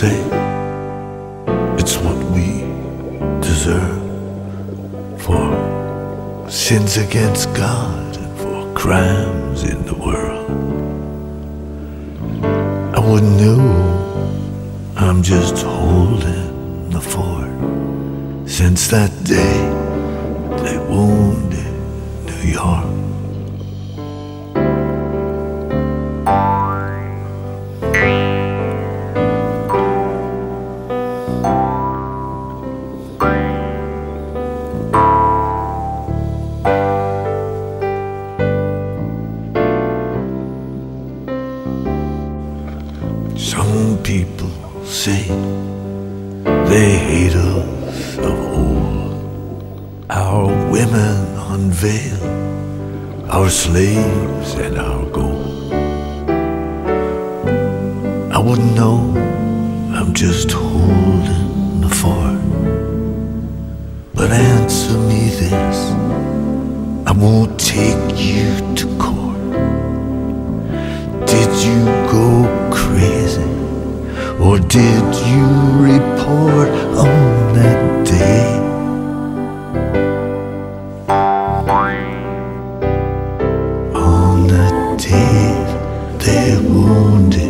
say it's what we deserve for sins against God and for crimes in the world. I wouldn't know I'm just holding the fort since that day they wounded New York. Some people say they hate us of old. Our women unveil our slaves and our gold. I wouldn't know, I'm just holding the fort. But answer me this I won't take you Or did you report on that day? On that day, they wounded.